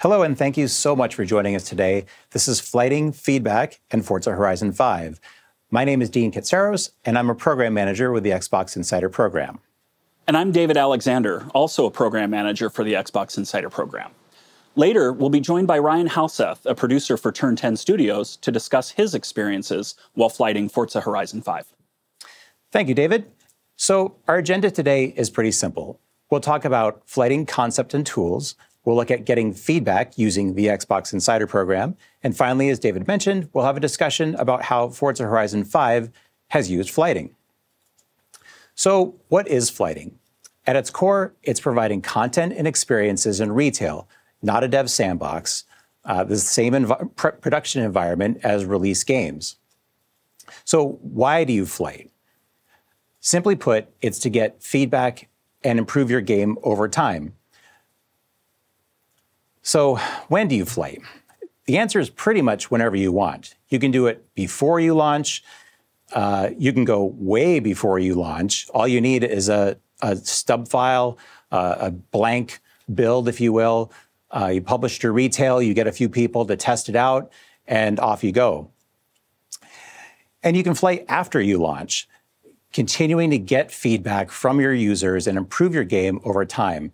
Hello, and thank you so much for joining us today. This is Flighting, Feedback, and Forza Horizon 5. My name is Dean Katsaros, and I'm a program manager with the Xbox Insider program. And I'm David Alexander, also a program manager for the Xbox Insider program. Later, we'll be joined by Ryan Halseth, a producer for Turn 10 Studios, to discuss his experiences while flighting Forza Horizon 5. Thank you, David. So, our agenda today is pretty simple. We'll talk about flighting concept and tools, We'll look at getting feedback using the Xbox Insider program. And finally, as David mentioned, we'll have a discussion about how Forza Horizon 5 has used flighting. So, what is flighting? At its core, it's providing content and experiences in retail, not a dev sandbox, uh, the same env- pr- production environment as release games. So, why do you flight? Simply put, it's to get feedback and improve your game over time. So, when do you flight? The answer is pretty much whenever you want. You can do it before you launch. Uh, you can go way before you launch. All you need is a, a stub file, uh, a blank build, if you will. Uh, you publish to retail, you get a few people to test it out, and off you go. And you can flight after you launch, continuing to get feedback from your users and improve your game over time.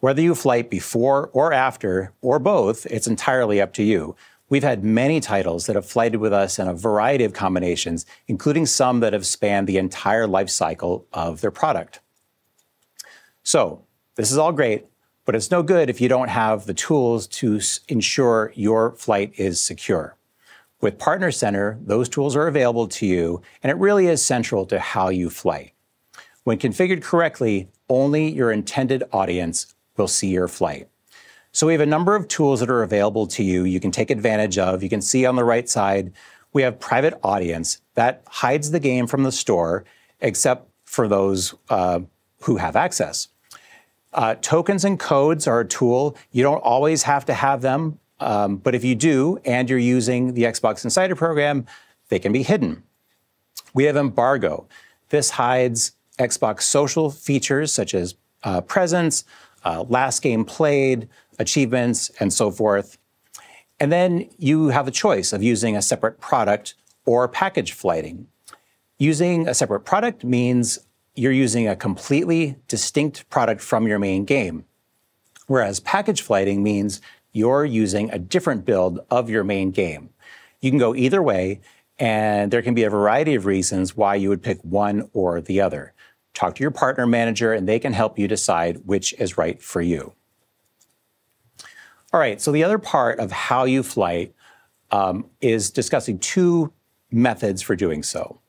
Whether you flight before or after, or both, it's entirely up to you. We've had many titles that have flighted with us in a variety of combinations, including some that have spanned the entire life cycle of their product. So, this is all great, but it's no good if you don't have the tools to ensure your flight is secure. With Partner Center, those tools are available to you, and it really is central to how you flight. When configured correctly, only your intended audience will see your flight. So we have a number of tools that are available to you you can take advantage of. You can see on the right side, we have private audience that hides the game from the store, except for those uh, who have access. Uh, tokens and codes are a tool. You don't always have to have them, um, but if you do and you're using the Xbox Insider program, they can be hidden. We have embargo. This hides Xbox social features such as uh, presence, uh, last game played, achievements, and so forth. And then you have a choice of using a separate product or package flighting. Using a separate product means you're using a completely distinct product from your main game. Whereas package flighting means you're using a different build of your main game. You can go either way, and there can be a variety of reasons why you would pick one or the other talk to your partner manager, and they can help you decide which is right for you. All right, so the other part of how you flight um, is discussing two methods for doing so.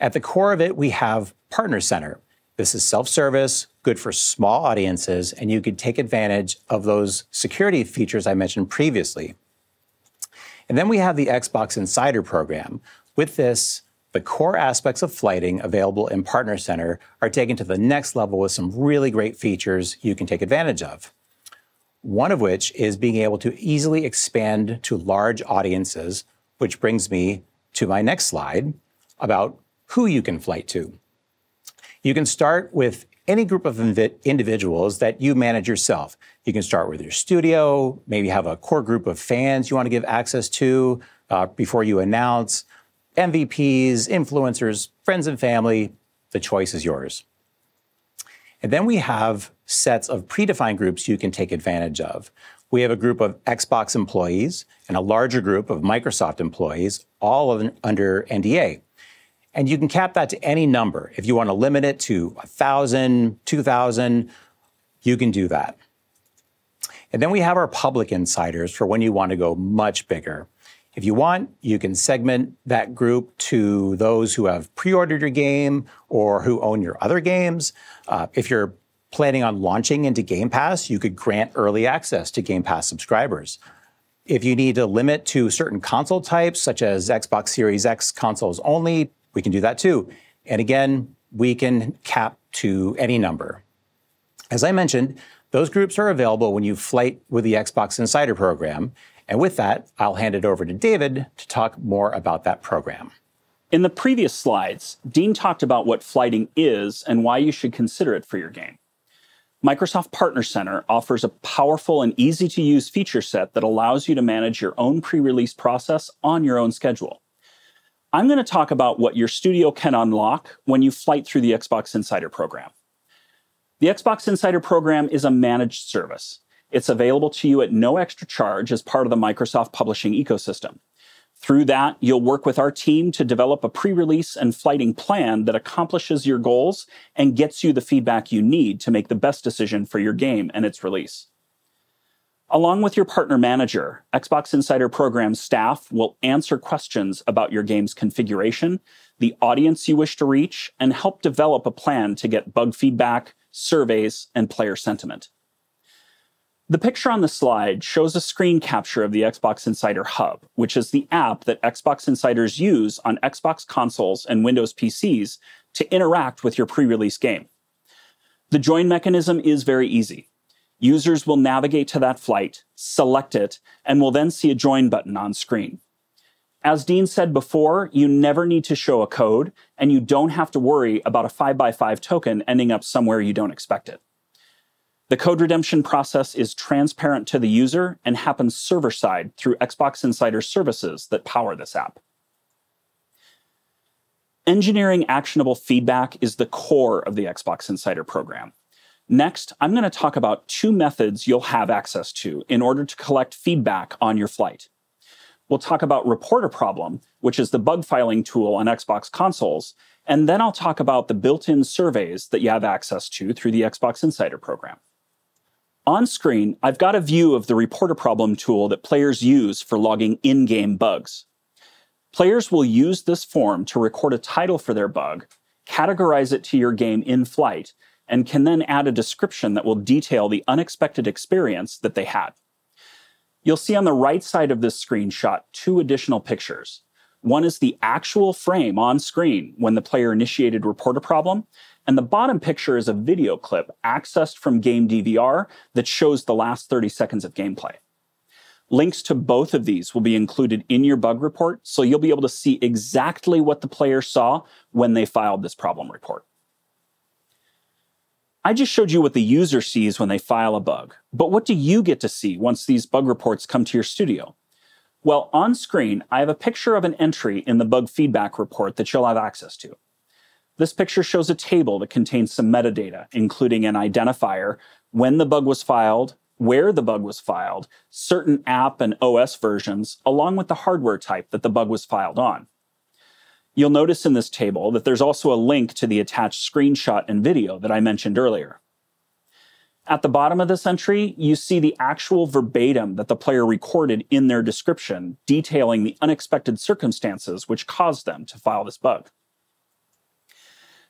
At the core of it, we have Partner Center. This is self service, good for small audiences, and you can take advantage of those security features I mentioned previously. And then we have the Xbox Insider program. With this, the core aspects of flighting available in Partner Center are taken to the next level with some really great features you can take advantage of. One of which is being able to easily expand to large audiences, which brings me to my next slide about who you can flight to. You can start with any group of individuals that you manage yourself. You can start with your studio, maybe have a core group of fans you want to give access to uh, before you announce. MVPs, influencers, friends and family, the choice is yours. And then we have sets of predefined groups you can take advantage of. We have a group of Xbox employees and a larger group of Microsoft employees, all under NDA. And you can cap that to any number. If you want to limit it to 1,000, 2,000, you can do that. And then we have our public insiders for when you want to go much bigger. If you want, you can segment that group to those who have pre ordered your game or who own your other games. Uh, if you're planning on launching into Game Pass, you could grant early access to Game Pass subscribers. If you need to limit to certain console types, such as Xbox Series X consoles only, we can do that too. And again, we can cap to any number. As I mentioned, those groups are available when you flight with the Xbox Insider program. And with that, I'll hand it over to David to talk more about that program. In the previous slides, Dean talked about what flighting is and why you should consider it for your game. Microsoft Partner Center offers a powerful and easy to use feature set that allows you to manage your own pre release process on your own schedule. I'm going to talk about what your studio can unlock when you flight through the Xbox Insider program. The Xbox Insider program is a managed service. It's available to you at no extra charge as part of the Microsoft publishing ecosystem. Through that, you'll work with our team to develop a pre release and flighting plan that accomplishes your goals and gets you the feedback you need to make the best decision for your game and its release. Along with your partner manager, Xbox Insider Program staff will answer questions about your game's configuration, the audience you wish to reach, and help develop a plan to get bug feedback, surveys, and player sentiment. The picture on the slide shows a screen capture of the Xbox Insider Hub, which is the app that Xbox insiders use on Xbox consoles and Windows PCs to interact with your pre release game. The join mechanism is very easy. Users will navigate to that flight, select it, and will then see a join button on screen. As Dean said before, you never need to show a code, and you don't have to worry about a 5x5 token ending up somewhere you don't expect it. The code redemption process is transparent to the user and happens server side through Xbox Insider services that power this app. Engineering actionable feedback is the core of the Xbox Insider program. Next, I'm going to talk about two methods you'll have access to in order to collect feedback on your flight. We'll talk about Report a Problem, which is the bug filing tool on Xbox consoles, and then I'll talk about the built in surveys that you have access to through the Xbox Insider program. On screen, I've got a view of the Report a Problem tool that players use for logging in-game bugs. Players will use this form to record a title for their bug, categorize it to your game in flight, and can then add a description that will detail the unexpected experience that they had. You'll see on the right side of this screenshot two additional pictures. One is the actual frame on screen when the player initiated report a problem, and the bottom picture is a video clip accessed from Game DVR that shows the last 30 seconds of gameplay. Links to both of these will be included in your bug report, so you'll be able to see exactly what the player saw when they filed this problem report. I just showed you what the user sees when they file a bug, but what do you get to see once these bug reports come to your studio? Well, on screen, I have a picture of an entry in the bug feedback report that you'll have access to. This picture shows a table that contains some metadata, including an identifier, when the bug was filed, where the bug was filed, certain app and OS versions, along with the hardware type that the bug was filed on. You'll notice in this table that there's also a link to the attached screenshot and video that I mentioned earlier. At the bottom of this entry, you see the actual verbatim that the player recorded in their description, detailing the unexpected circumstances which caused them to file this bug.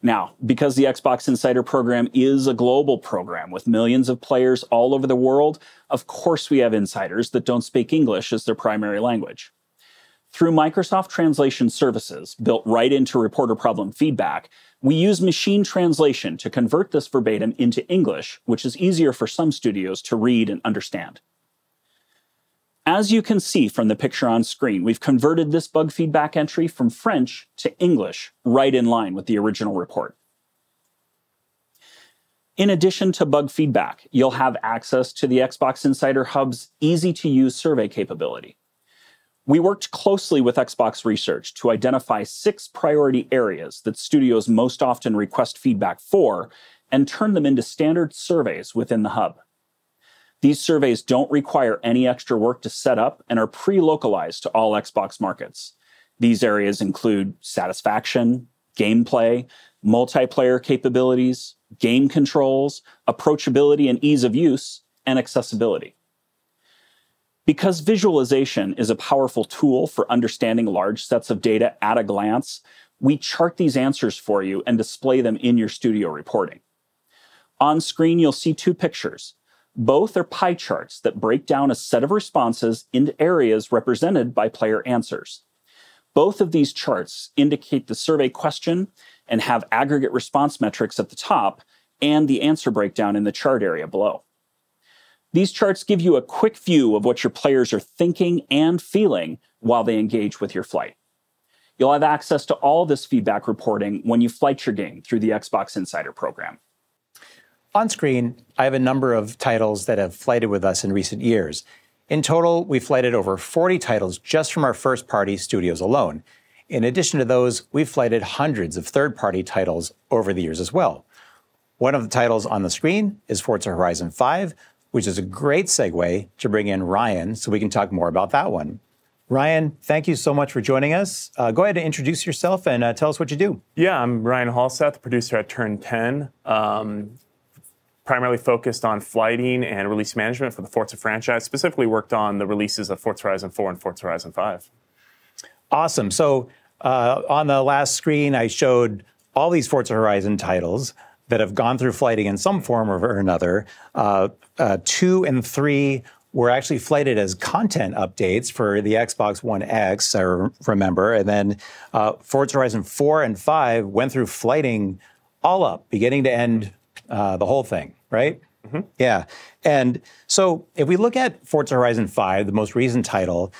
Now, because the Xbox Insider program is a global program with millions of players all over the world, of course we have insiders that don't speak English as their primary language. Through Microsoft Translation Services, built right into Report a Problem feedback, we use machine translation to convert this verbatim into English, which is easier for some studios to read and understand. As you can see from the picture on screen, we've converted this bug feedback entry from French to English, right in line with the original report. In addition to bug feedback, you'll have access to the Xbox Insider Hub's easy to use survey capability. We worked closely with Xbox Research to identify six priority areas that studios most often request feedback for and turn them into standard surveys within the hub. These surveys don't require any extra work to set up and are pre localized to all Xbox markets. These areas include satisfaction, gameplay, multiplayer capabilities, game controls, approachability and ease of use, and accessibility. Because visualization is a powerful tool for understanding large sets of data at a glance, we chart these answers for you and display them in your studio reporting. On screen, you'll see two pictures both are pie charts that break down a set of responses into areas represented by player answers. Both of these charts indicate the survey question and have aggregate response metrics at the top and the answer breakdown in the chart area below. These charts give you a quick view of what your players are thinking and feeling while they engage with your flight. You'll have access to all this feedback reporting when you flight your game through the Xbox Insider program. on screen, I have a number of titles that have flighted with us in recent years. In total, we flighted over 40 titles just from our first party studios alone. In addition to those, we've flighted hundreds of third party titles over the years as well. One of the titles on the screen is Forza Horizon 5, which is a great segue to bring in Ryan so we can talk more about that one. Ryan, thank you so much for joining us. Uh, go ahead and introduce yourself and uh, tell us what you do. Yeah, I'm Ryan Halseth, producer at Turn 10. Um, primarily focused on flighting and release management for the Forza franchise. Specifically, worked on the releases of Forza Horizon 4 and Forza Horizon 5. Awesome. So uh, on the last screen, I showed all these Forza Horizon titles that have gone through flighting in some form or another. Uh, uh, two and three were actually flighted as content updates for the Xbox One X, I remember. And then uh, Forza Horizon 4 and 5 went through flighting all up, beginning to end, uh, the whole thing, right? Mm-hmm. Yeah. And so if we look at Forza Horizon 5, the most recent title,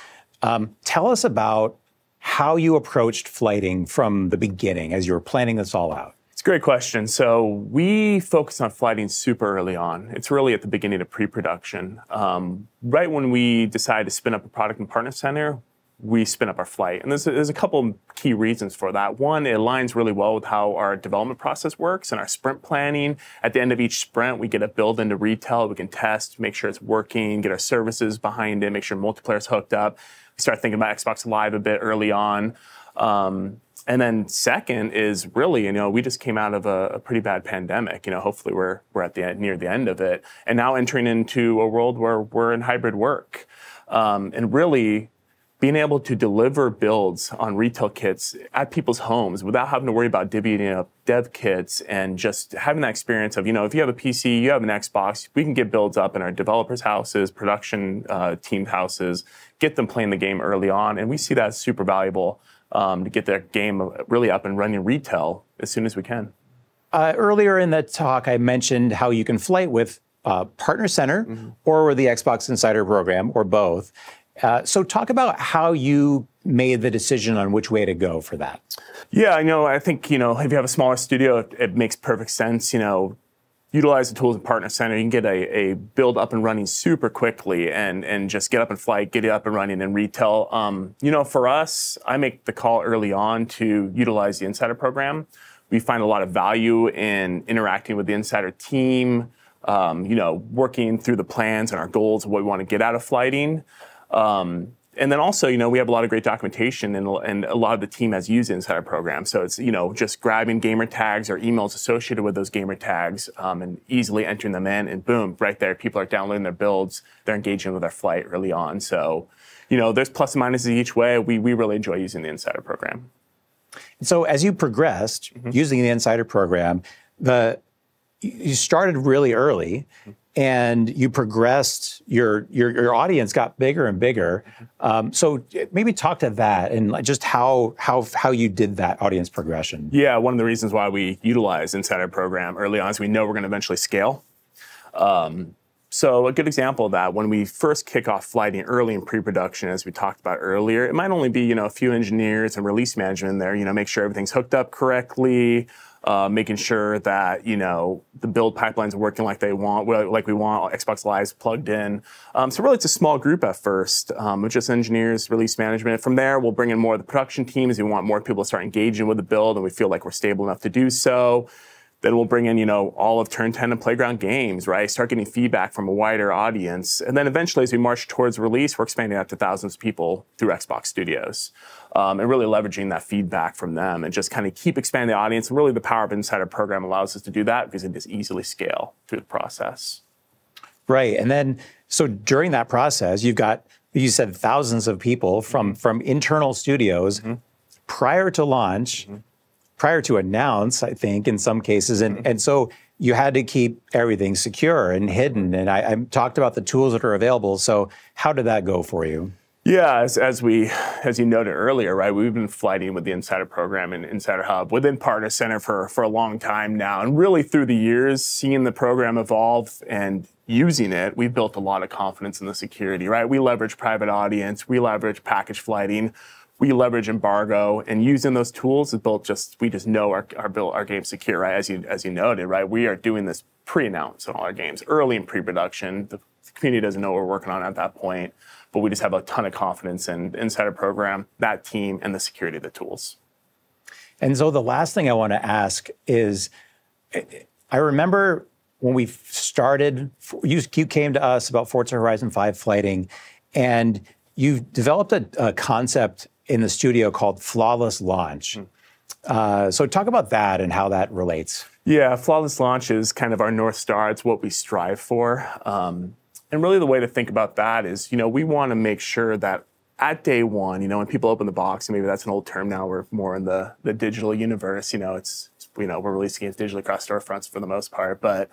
um, tell us about how you approached flighting from the beginning as you were planning this all out. It's a great question. So we focus on flighting super early on. It's really at the beginning of pre-production. Um, right when we decide to spin up a product and partner center, we spin up our flight. And there's a, there's a couple key reasons for that. One, it aligns really well with how our development process works and our sprint planning. At the end of each sprint, we get a build into retail. We can test, make sure it's working, get our services behind it, make sure multiplayer's hooked up. We start thinking about Xbox Live a bit early on. Um, and then second is really, you know, we just came out of a, a, pretty bad pandemic. You know, hopefully we're we're at the end, near the end of it, and now entering into a world where we're in hybrid work, um, and really being able to deliver builds on retail kits at people's homes without having to worry about divvying up dev kits and just having that experience of, you know, if you have a PC, you have an Xbox, we can get builds up in our developers' houses, production uh, team houses, get them playing the game early on, and we see that as super valuable um, to get their game really up and running retail as soon as we can. Uh, earlier in the talk, I mentioned how you can flight with uh, Partner Center mm-hmm. or the Xbox Insider Program or both. Uh, so, talk about how you made the decision on which way to go for that. Yeah, I know. I think you know if you have a smaller studio, it, it makes perfect sense. You know, utilize the tools in Partner Center, you can get a, a, build up and running super quickly and, and just get up and flight, get it up and running in retail. Um, you know, for us, I make the call early on to utilize the Insider program. We find a lot of value in interacting with the Insider team, um, you know, working through the plans and our goals of what we want to get out of flighting. Um, and then also, you know, we have a lot of great documentation and, and a lot of the team has used inside Insider Program. So it's, you know, just grabbing gamer tags or emails associated with those gamer tags um, and easily entering them in and boom, right there, people are downloading their builds. They're engaging with our flight early on. So, you know, there's plus and minuses each way. We, we really enjoy using the Insider Program. So as you progressed mm-hmm. using the Insider Program, the you started really early. Mm-hmm and you progressed your your, your audience got bigger and bigger. Um, so maybe talk to that and just how how how you did that audience progression. Yeah one of the reasons why we utilize Insider program early on is we know we're going to eventually scale. Um, so a good example of that when we first kick off flighting early in pre-production as we talked about earlier it might only be you know a few engineers and release management in there you know make sure everything's hooked up correctly uh, making sure that you know the build pipelines are working like they want, like we want. Xbox Live's plugged in. Um, so really, it's a small group at first, um, just engineers, release management. From there, we'll bring in more of the production teams. We want more people to start engaging with the build, and we feel like we're stable enough to do so. Then we'll bring in, you know, all of Turn 10 and Playground Games, right? Start getting feedback from a wider audience. And then eventually, as we march towards release, we're expanding out to thousands of people through Xbox Studios. Um, and really leveraging that feedback from them and just kind of keep expanding the audience. And really, the Power of Insider program allows us to do that because it just easily scale through the process. Right. And then, so during that process, you've got, you said thousands of people from, mm-hmm. from internal studios mm-hmm. prior to launch. Mm-hmm prior to announce, I think, in some cases. And, mm-hmm. and so you had to keep everything secure and hidden. And I, I, talked about the tools that are available. So how did that go for you? Yeah, as, as we as you noted earlier, right, we've been flighting with the Insider program and Insider Hub within Partner Center for, for a long time now. And really through the years, seeing the program evolve and using it, we've built a lot of confidence in the security, right? We leverage private audience, we leverage package flighting we leverage embargo and using those tools is built just we just know our our build our game secure right? As you as you noted right? We are doing this pre-announce on all our games early in pre-production. The community doesn't know what we're working on at that point but we just have a ton of confidence in insider program that team and the security of the tools. And so the last thing i want to ask is i remember when we started you, you came to us about forza horizon 5 flighting and you've developed a, a concept in the studio called Flawless Launch. Mm. Uh, so talk about that and how that relates. Yeah, Flawless Launch is kind of our North Star. It's what we strive for. Um, and really the way to think about that is, you know, we want to make sure that at day one, you know, when people open the box, and maybe that's an old term now, we're more in the, the digital universe, you know, it's, you know, we're releasing it digitally across storefronts for the most part, but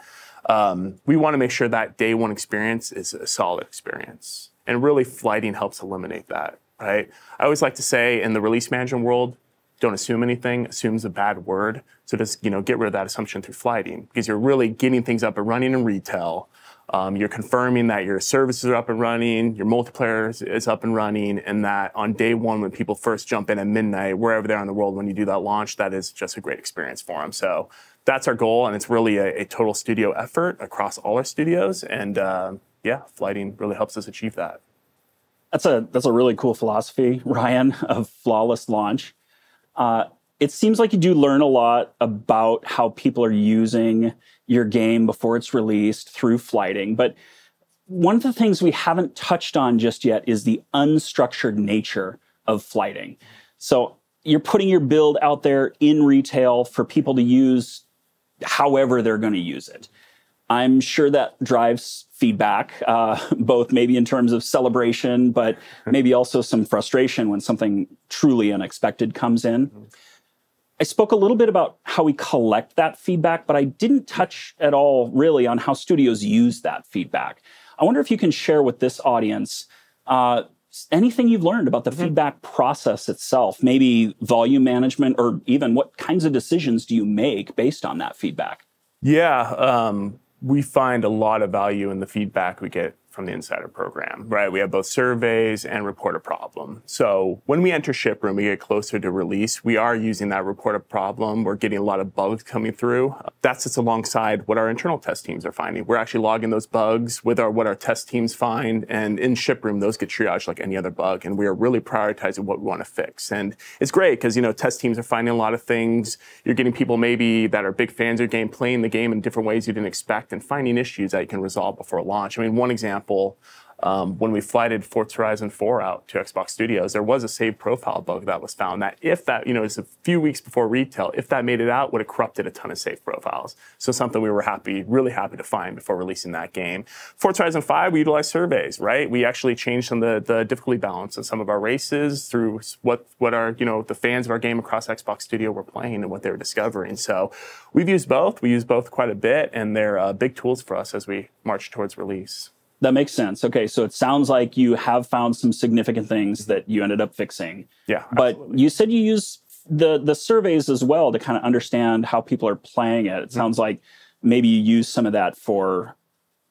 um, we want to make sure that day one experience is a solid experience. And really flighting helps eliminate that right? I always like to say in the release management world, don't assume anything. Assume's a bad word. So just you know get rid of that assumption through flighting because you're really getting things up and running in retail. Um, you're confirming that your services are up and running, your multiplayer is, is up and running, and that on day one when people first jump in at midnight, wherever they are in the world, when you do that launch, that is just a great experience for them. So that's our goal, and it's really a, a total studio effort across all our studios. And uh, yeah, flighting really helps us achieve that. That's a that's a really cool philosophy, Ryan, of flawless launch. Uh, it seems like you do learn a lot about how people are using your game before it's released through flighting. But one of the things we haven't touched on just yet is the unstructured nature of flighting. So you're putting your build out there in retail for people to use however they're going to use it. I'm sure that drives feedback, uh, both maybe in terms of celebration, but maybe also some frustration when something truly unexpected comes in. I spoke a little bit about how we collect that feedback, but I didn't touch at all really on how studios use that feedback. I wonder if you can share with this audience uh, anything you've learned about the mm-hmm. feedback process itself, maybe volume management, or even what kinds of decisions do you make based on that feedback? Yeah, um, we find a lot of value in the feedback we get from the insider program, right? We have both surveys and report a problem. So when we enter ship room, we get closer to release. We are using that report a problem. We're getting a lot of bugs coming through. That sits alongside what our internal test teams are finding. We're actually logging those bugs with our what our test teams find, and in ship room, those get triaged like any other bug. And we are really prioritizing what we want to fix. And it's great because you know test teams are finding a lot of things. You're getting people maybe that are big fans of your game playing the game in different ways you didn't expect, and finding issues that you can resolve before launch. I mean, one example example, um, when we flighted Forza Horizon 4 out to Xbox Studios, there was a save profile bug that was found that if that, you know, it's a few weeks before retail, if that made it out, would have corrupted a ton of save profiles. So something we were happy, really happy to find before releasing that game. Forza Horizon 5, we utilized surveys, right? We actually changed some of the, the difficulty balance in some of our races through what, what our, you know, the fans of our game across Xbox Studio were playing and what they were discovering. So we've used both. We use both quite a bit, and they're uh, big tools for us as we march towards release. That makes sense. Okay, so it sounds like you have found some significant things that you ended up fixing. Yeah. But you said you use the the surveys as well to kind of understand how people are playing it. It mm-hmm. sounds like maybe you use some of that for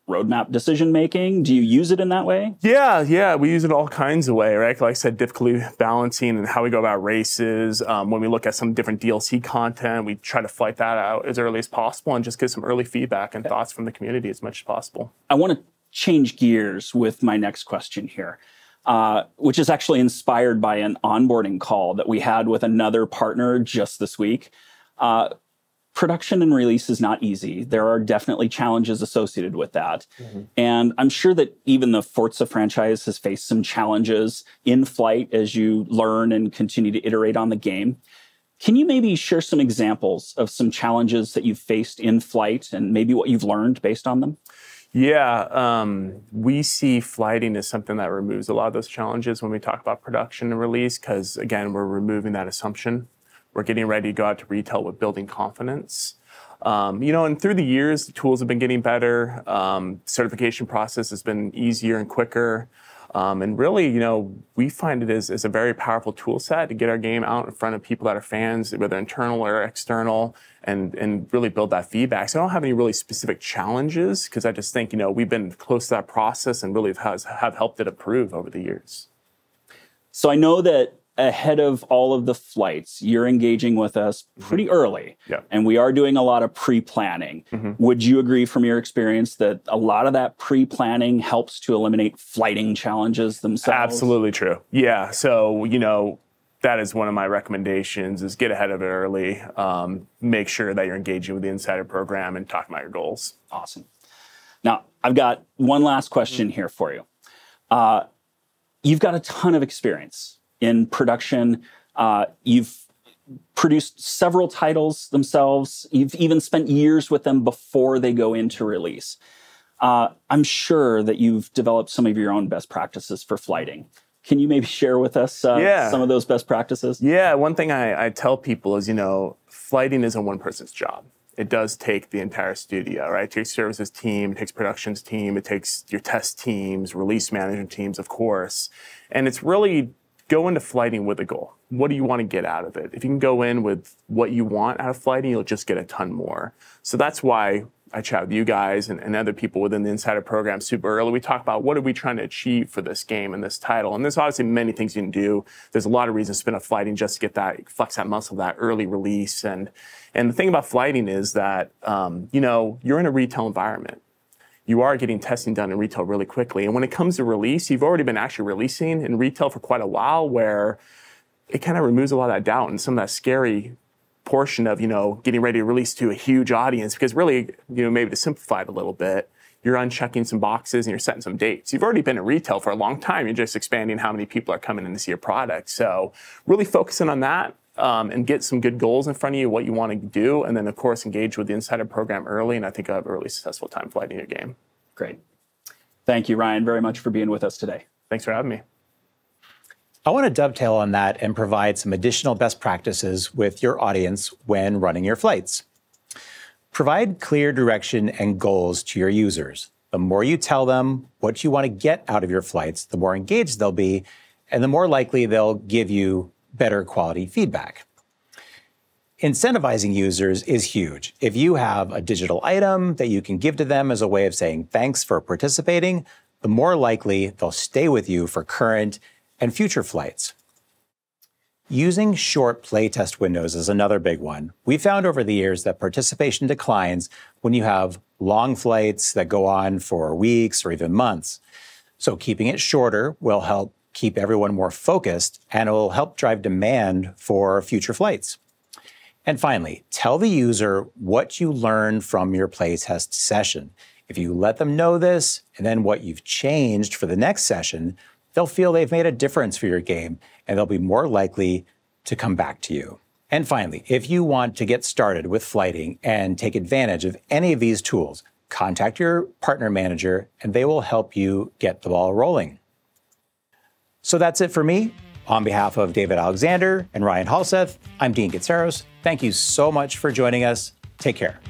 roadmap decision making. Do you use it in that way? Yeah, yeah, we use it all kinds of way, right? Like I said, difficulty balancing and how we go about races. Um, when we look at some different DLC content, we try to flight that out as early as possible and just get some early feedback and thoughts from the community as much as possible. I want to change gears with my next question here, uh, which is actually inspired by an onboarding call that we had with another partner just this week. Uh, production and release is not easy. There are definitely challenges associated with that. Mm-hmm. And I'm sure that even the Forza franchise has faced some challenges in flight as you learn and continue to iterate on the game. Can you maybe share some examples of some challenges that you've faced in flight and maybe what you've learned based on them? Yeah, um, we see flighting as something that removes a lot of those challenges when we talk about production and release, because again, we're removing that assumption. We're getting ready to go out to retail with building confidence. Um, you know, and through the years, the tools have been getting better. Um, certification process has been easier and quicker. Um, and really, you know, we find it as, as a very powerful tool set to get our game out in front of people that are fans, whether internal or external, and, and really build that feedback. So I don't have any really specific challenges because I just think, you know, we've been close to that process and really has, have helped it improve over the years. So I know that ahead of all of the flights, you're engaging with us pretty early. Yeah. And we are doing a lot of pre planning. Would you agree from your experience that a lot of that pre planning helps to eliminate flighting challenges themselves? Absolutely true. Yeah. So, you know, that is one of my recommendations is get ahead of it early. Um, make sure that you're engaging with the insider program and talking about your goals. Awesome. Now, I've got one last question here for you. Uh, you've got a ton of experience in production. Uh, you've produced several titles themselves. You've even spent years with them before they go into release. Uh, I'm sure that you've developed some of your own best practices for flighting. Can you maybe share with us uh, Yeah. some of those best practices? Yeah, one thing I, I tell people is, you know, flighting isn't one person's job. It does take the entire studio, right? It takes services team, it takes productions team, it takes your test teams, release management teams, of course. And it's really go into flighting with a goal. What do you want to get out of it? If you can go in with what you want out of flighting, you'll just get a ton more. So that's why I chat with you guys and, and other people within the Insider program super early. We talk about what are we trying to achieve for this game and this title. And there's obviously many things you can do. There's a lot of reasons to spin up flighting just to get that flex that muscle, that early release. And and the thing about flighting is that um, you know you're in a retail environment. You are getting testing done in retail really quickly. And when it comes to release, you've already been actually releasing in retail for quite a while, where it kind of removes a lot of that doubt and some of that scary portion of you know getting ready to release to a huge audience because really you know maybe to simplify it a little bit you're unchecking some boxes and you're setting some dates. You've already been in retail for a long time. You're just expanding how many people are coming in to see your product. So really focusing on that um, and get some good goals in front of you what you want to do and then of course engage with the insider program early and i think you'll have a really successful time flighting your game Great. Thank you, Ryan, very much for being with us today. thanks for having me I want to dovetail on that and provide some additional best practices with your audience when running your flights. Provide clear direction and goals to your users. The more you tell them what you want to get out of your flights, the more engaged they'll be, and the more likely they'll give you better quality feedback. Incentivizing users is huge. If you have a digital item that you can give to them as a way of saying thanks for participating, the more likely they'll stay with you for current and future flights. Using short playtest windows is another big one. We found over the years that participation declines when you have long flights that go on for weeks or even months. So keeping it shorter will help keep everyone more focused and it will help drive demand for future flights. And finally, tell the user what you learned from your playtest session. If you let them know this and then what you've changed for the next session, they'll feel they've made a difference for your game and they'll be more likely to come back to you. And finally, if you want to get started with flighting and take advantage of any of these tools, contact your partner manager and they will help you get the ball rolling. So that's it for me. On behalf of David Alexander and Ryan Halseth, I'm Dean Katsaros. Thank you so much for joining us. Take care.